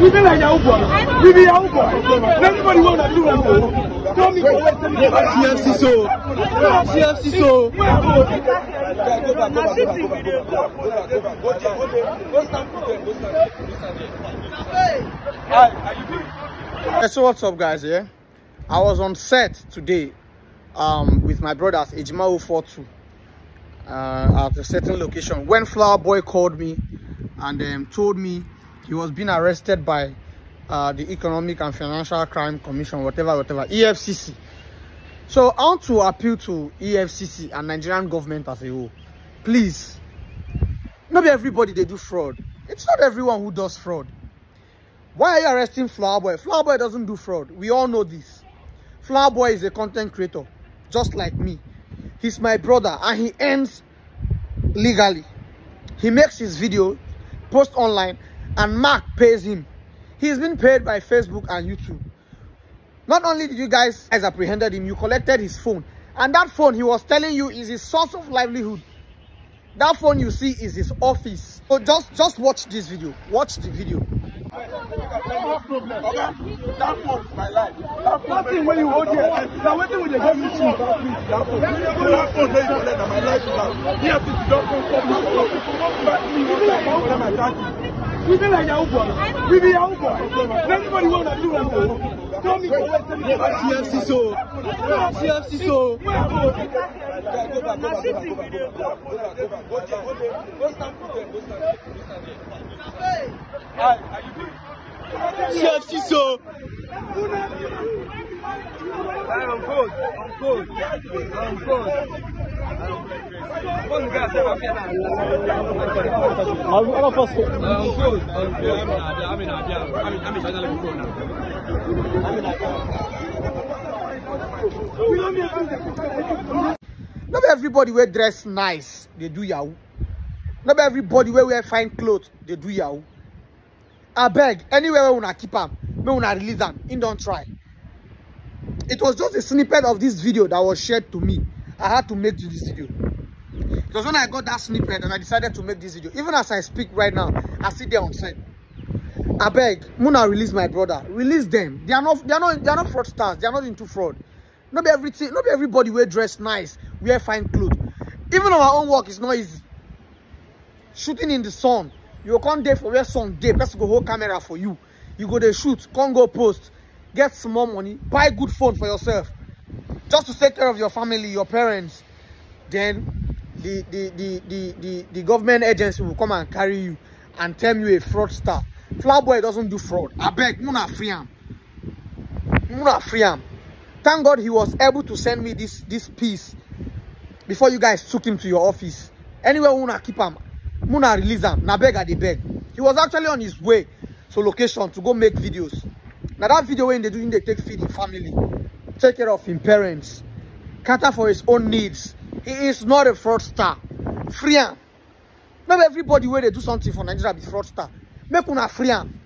Be like Yahoo boy. Be Yahoo boy. Anybody want to do that? For so. Hey, so what's up guys yeah i was on set today um with my brothers ejima 042 uh at a certain location when flower boy called me and um, told me he was being arrested by uh the economic and financial crime commission whatever whatever efcc so i want to appeal to efcc and nigerian government as a whole please not everybody they do fraud it's not everyone who does fraud why are you arresting Flower Boy? Flower Boy doesn't do fraud. We all know this. Flower Boy is a content creator, just like me. He's my brother and he earns legally. He makes his video, post online, and Mark pays him. He's been paid by Facebook and YouTube. Not only did you guys, as apprehended him, you collected his phone. And that phone he was telling you is his source of livelihood. That phone you see is his office. So just, just watch this video. Watch the video. We be like Yahoo boy. We be Yahoo boy. Anybody want to do that? Tell me for West CFC so. CFC so. CFC so. I'm good. I'm good. I'm good. One guy said I'm here now. I'll, I'll post it. I'm good. I'm good. I'm in Abia. I'm in Abia. I'm in China before now. I'm Abia. Not everybody wear dress nice, they do yahoo. Not everybody wear wear fine clothes, they do yahoo. I beg, anywhere where una keep am, may una release them, in don't try. It was just a snippet of this video that was shared to me. I had to make this video. Was when I got that snippet and I decided to make this video. Even as I speak right now, I sit there on set. I beg, Muna release my brother. Release them. They are not they are not they are not fraudsters. They are not into fraud. Not be everything, not be everybody wear dress nice, wear fine clothes. Even our own work is not easy. Shooting in the sun. You can't there for where sun day. Let's go hold camera for you. You go there shoot, can't go post, get small money, buy good phone for yourself. Just to take care of your family, your parents. Then the the the the the, the government agency will come and carry you and tell you a fraudster. Flower doesn't do fraud. I beg, Muna him. Muna. Thank God he was able to send me this this piece before you guys took him to your office. Anyway, Muna keep him. Muna release him. Na beg I dey beg. He was actually on his way to location to go make videos. Now that video when they do, they take feed him family, take care of him parents, cater for his own needs. He is not a fraudster. Free him. Not everybody where they do something for Nigeria be fraudster. Make una free him.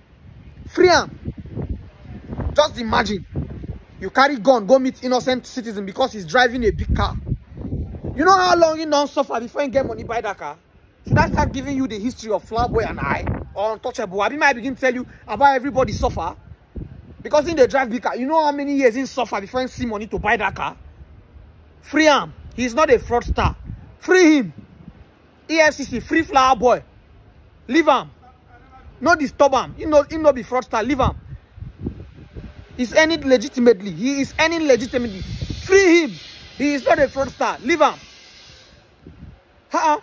Free him. Just imagine. You carry gun, go meet innocent citizen because he's driving a big car. You know how long he don't suffer before he get money buy that car? Should I start giving you the history of Flower Boy and I? Or Untouchable? I might begin to tell you about everybody suffer. Because in the drive big car, you know how many years he suffer before he see money to buy that car? Free him. He's not a fraudster. Free him. EFCC, free Flower Boy. Leave him. No disturb him. He no, he no be fraudster. Leave him. He's earning legitimately. He is earning legitimately. Free him. He is not a fraudster. Leave him. Ha-ha.